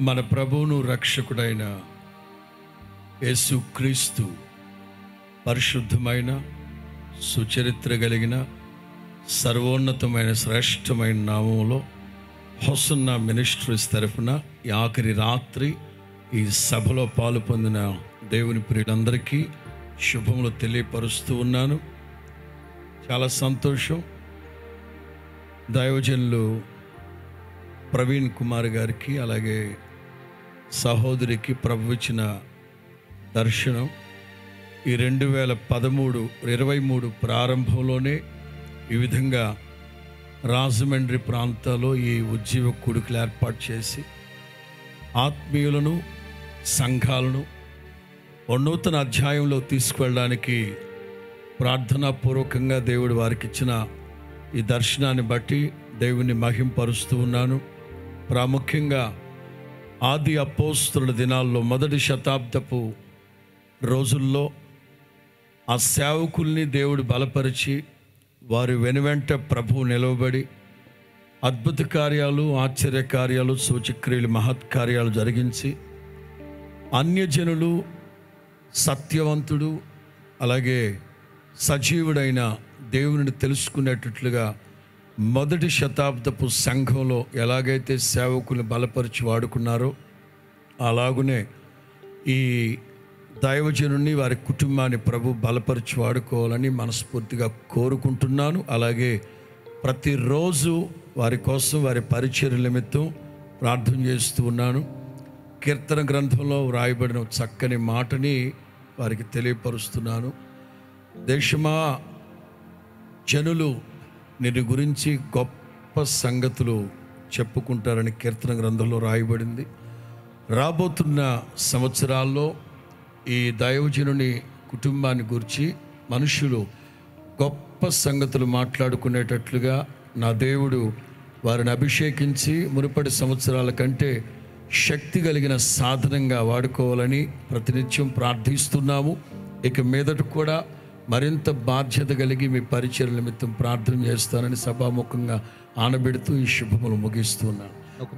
మన ప్రభువును రక్షకుడైన యేసుక్రీస్తు పరిశుద్ధమైన సుచరిత్ర కలిగిన సర్వోన్నతమైన శ్రేష్టమైన నామంలో హొసన్న మినిస్ట్రీస్ తరఫున ఈ ఆఖరి రాత్రి ఈ సభలో పాలు పొందిన దేవుని ప్రియులందరికీ శుభములు తెలియపరుస్తూ ఉన్నాను. చాలా సంతోషం. దైవజనులు ప్రవీణ్ కుమార్ గారికి అలాగే సహోదరికి ప్రభు ఇచ్చిన దర్శనం ఈ రెండు వేల పదమూడు ఇరవై మూడు ప్రారంభంలోనే ఈ విధంగా రాజమండ్రి ప్రాంతాల్లో ఈ ఉద్యోగ కొడుకులు ఏర్పాటు చేసి ఆత్మీయులను సంఘాలను నూతన అధ్యాయంలో తీసుకువెళ్ళడానికి ప్రార్థనాపూర్వకంగా దేవుడు వారికి ఇచ్చిన ఈ దర్శనాన్ని బట్టి దేవుని మహింపరుస్తూ ఉన్నాను. ప్రాముఖ్యంగా ఆది అపోస్తుల దినాల్లో మొదటి శతాబ్దపు రోజుల్లో ఆ సేవకుల్ని దేవుడు బలపరిచి వారి వెనువెంట ప్రభు నిలవబడి అద్భుత కార్యాలు ఆశ్చర్య కార్యాలు సూచక్రియలు మహత్కార్యాలు జరిగించి అన్యజనులు సత్యవంతుడు అలాగే సజీవుడైన దేవుని తెలుసుకునేటట్లుగా మొదటి శతాబ్దపు సంఘంలో ఎలాగైతే సేవకులు బలపరిచి వాడుకున్నారో అలాగునే ఈ దైవజనుని వారి కుటుంబాన్ని ప్రభు బలపరిచి వాడుకోవాలని మనస్ఫూర్తిగా కోరుకుంటున్నాను. అలాగే ప్రతిరోజు వారి కోసం వారి పరిచయ నిమిత్తం ప్రార్థన చేస్తూ ఉన్నాను. కీర్తన గ్రంథంలో వ్రాయబడిన చక్కని మాటని వారికి తెలియపరుస్తున్నాను. దేశమా జనులు నిన్ను గురించి గొప్ప సంగతులు చెప్పుకుంటారని కీర్తన గ్రంథంలో రాయబడింది. రాబోతున్న సంవత్సరాల్లో ఈ దైవజనుని కుటుంబాన్ని గురించి మనుషులు గొప్ప సంగతులు మాట్లాడుకునేటట్లుగా నా దేవుడు వారిని అభిషేకించి మునుపటి సంవత్సరాల కంటే శక్తి కలిగిన సాధనంగా వాడుకోవాలని ప్రతినిత్యం ప్రార్థిస్తున్నాము. ఇక మీదట కూడా మరింత బాధ్యత కలిగి మీ పరిచయ నిమిత్తం ప్రార్థన చేస్తానని సభాముఖంగా ఆనబెడుతూ ఈ శుభములు ముగిస్తున్నాను.